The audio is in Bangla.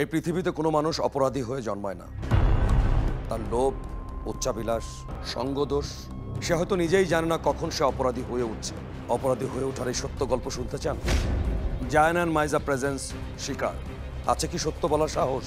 এই পৃথিবীতে কোনো মানুষ অপরাধী হয়ে জন্মায় না। তার লোভ উচ্চাবিলাস সঙ্গদোষ, সে হয়তো নিজেই জানে না কখন সে অপরাধী হয়ে উঠছে। অপরাধী হয়ে ওঠার এই সত্য গল্প শুনতে চান? জায়ান অ্যান্ড মাইজা প্রেজেন্স শিকার। আছে কি সত্য বলার সাহস?